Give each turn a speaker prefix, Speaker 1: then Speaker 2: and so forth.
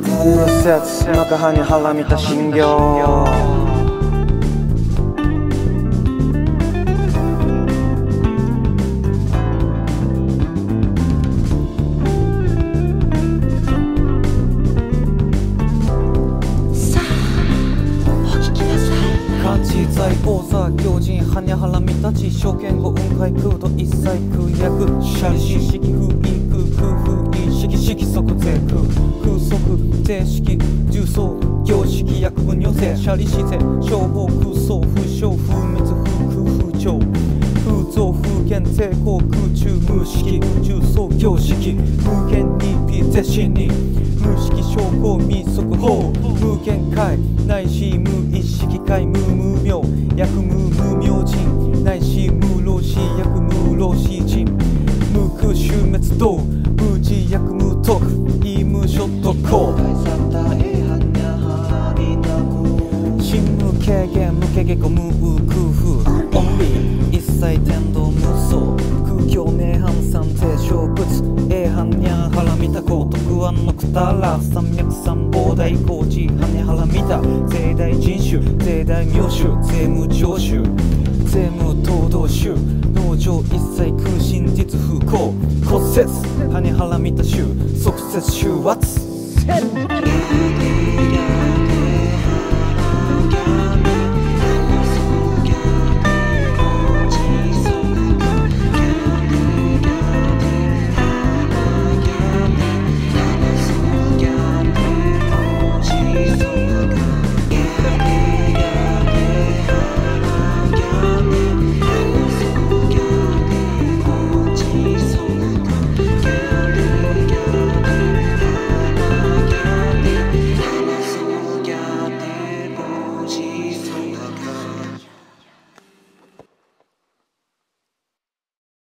Speaker 1: 節中派に腹見た信行
Speaker 2: 人羽根原見立ち証券後雲海空土一切空薬シャリシ式風即税式重装行式薬分女性シャリ自然商法空想不詳不滅不空不調風造風剣抵抗空中無式重装行式無限にピ絶心に無式証拠民則法無限界ないし無意識界無無明薬無無明人ないし無老死薬無老死人無空終滅道無自薬無徳行新無軽減無軽減無空風オンリー一切天道無双。空境名反三税小物永反にゃん腹見た。高徳安のくたら三脈三膨大高知羽原見た税大人種税大名種税務常習税務東道州農場一切空心実不幸。骨折。羽原見た州即節収圧 Ten.